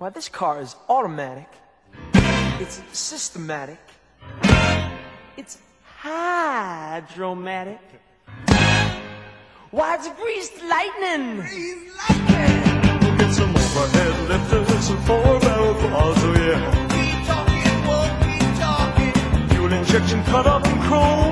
Why, this car is automatic. It's systematic. It's hydromatic. Why, it's greased lightning. Greased lightning. We Get some overhead lifters and four-barrel claws, oh yeah. We talking, what we talking. Fuel injection cut up and chrome.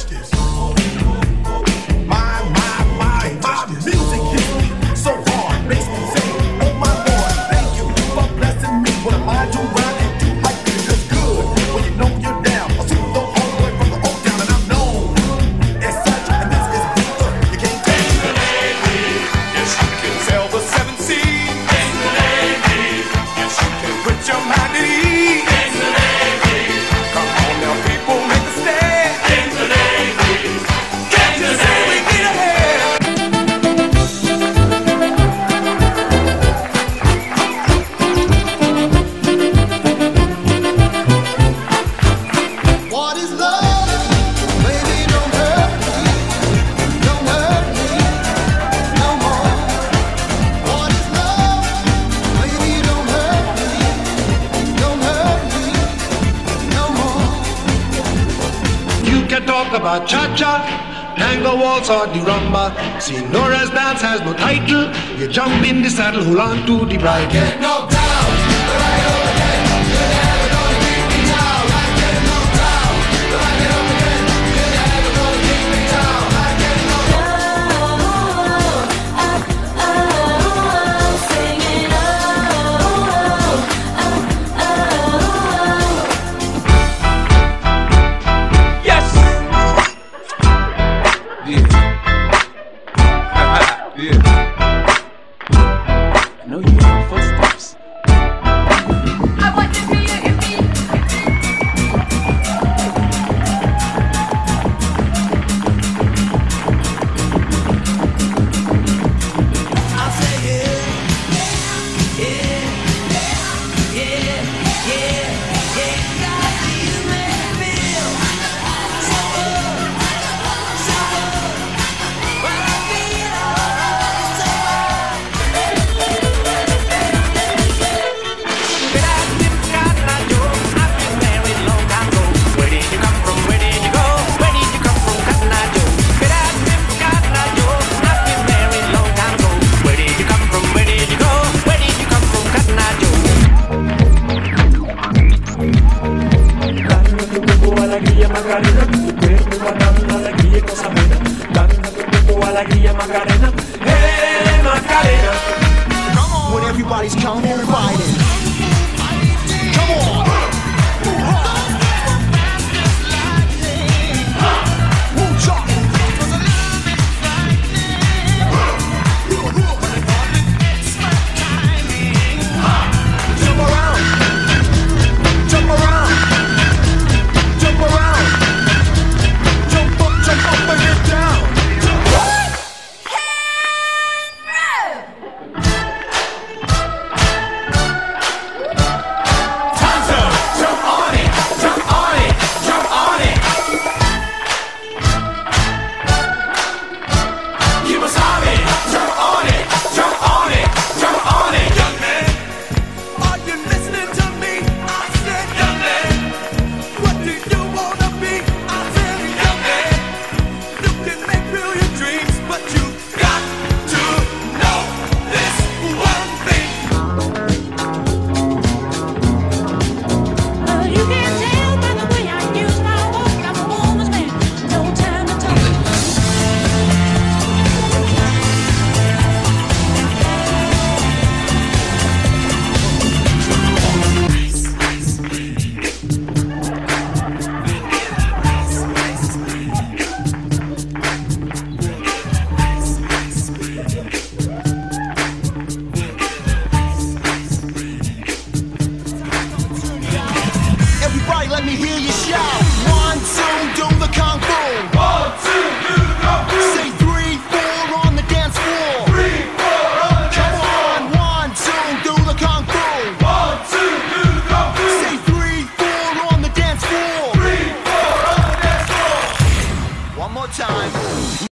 Watch this. talk about cha-cha, tango waltz or the rumba. Senora's dance has no title. You jump in the saddle, hold on to the bridle. Macarena, tu cuerpo va dando alegría y dando tu cuerpo alegría Macarena, hey Macarena. When everybody's coming, and riding.